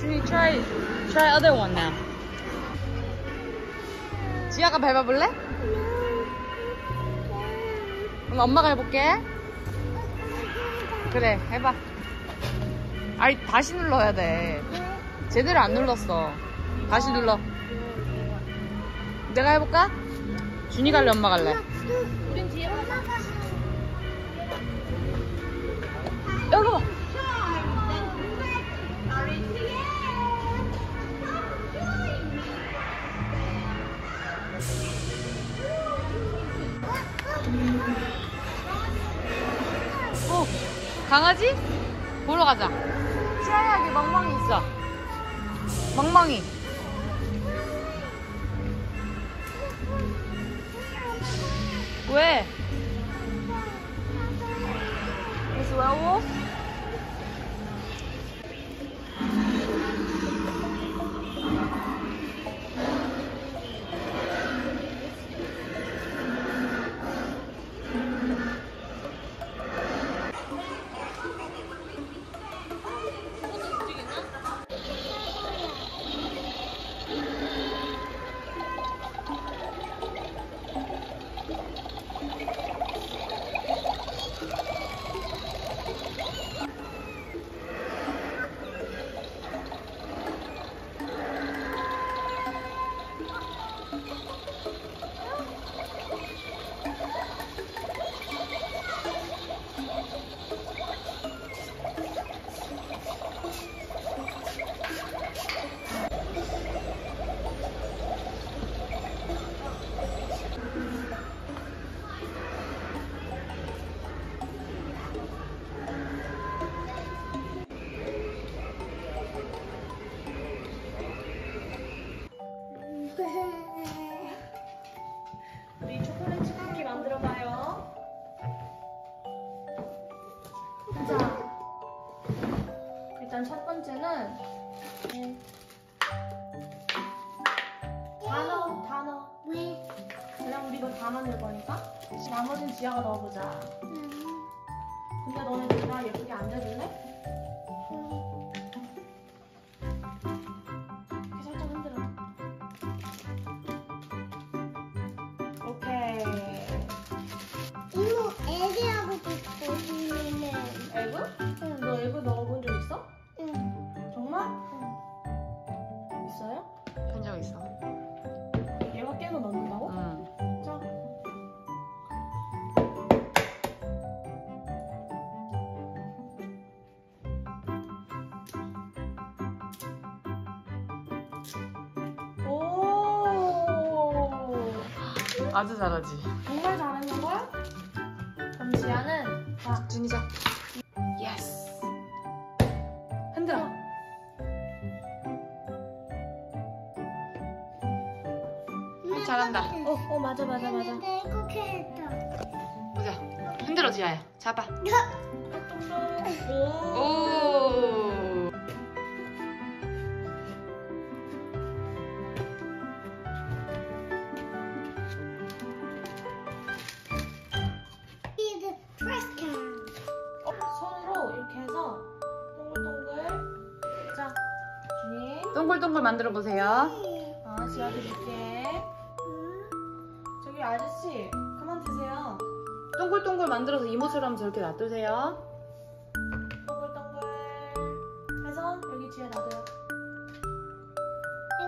try other one now. 지아가 밟아볼래? 그럼 엄마가 해볼게. 그래, 해봐. 아이, 다시 눌러야 돼. 제대로 안 눌렀어. 다시 눌러. 내가 해볼까? 준이 갈래, 엄마 갈래? 우린 뒤에 하자. 강아지? 보러 가자. 치아야, 여기 멍멍이 있어. 멍멍이. 왜? 우 일단 첫 번째는 네. 단어, 단어. 왜? 그냥 우리 이거 다 만들 거니까 나머지는 지아가 넣어보자. 근데 너네 둘 다 예쁘게 앉아줄래? 아주 잘하지. 정말 잘하는 걸? 그럼 지아는 자 준이 자. Yes. 흔들어. 잘한다. 어, 어 맞아 맞아 맞아. 이렇게 했다. 보자. 흔들어 지아야. 잡아. 오. 오. 동글동글 만들어 보세요. 아, 지아도 줄게. 저기 아저씨, 그만 드세요. 동글동글 만들어서 이모처럼 저렇게 놔두세요. 동글동글. 해서 여기 지아 놔둬요.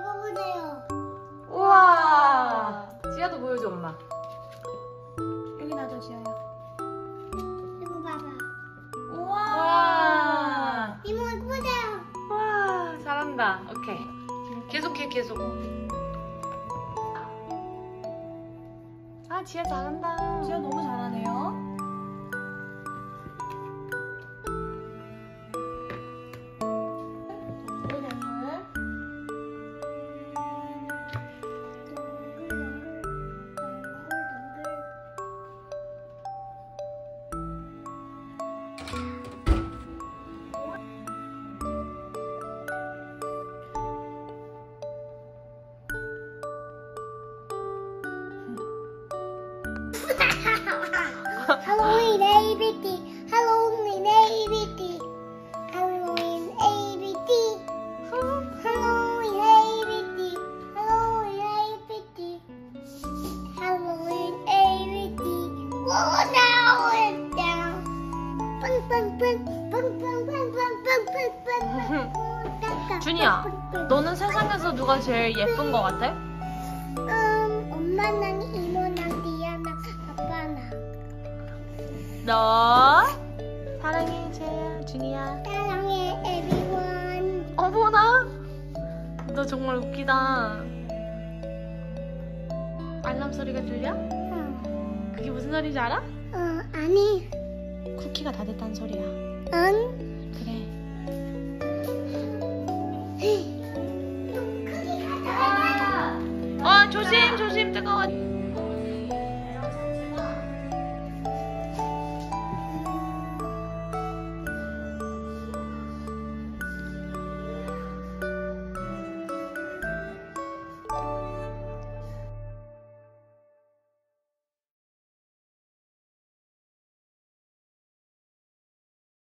이거 보세요. 우와. 지아도 보여줘 엄마. 여기 놔둬, 지아야. 오케이. 계속해 계속. 아 지아 잘한다. 지아 너무 잘하네요. 어, 준이야, 너는 세상에서 누가 제일 예쁜 것 같아? 음, 엄마랑 이모랑 리아랑 아빠나. 너 사랑해 제일, 준이야. 사랑해 everyone. 어머나, 너 정말 웃기다. 알람 소리가 들려? 응. 그게 무슨 소리인지 알아? 어, 아니. 쿠키가 다 됐다는 소리야. 응. 그래. 어 조심 조심 뜨거워.